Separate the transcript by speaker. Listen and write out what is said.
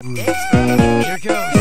Speaker 1: Here goes.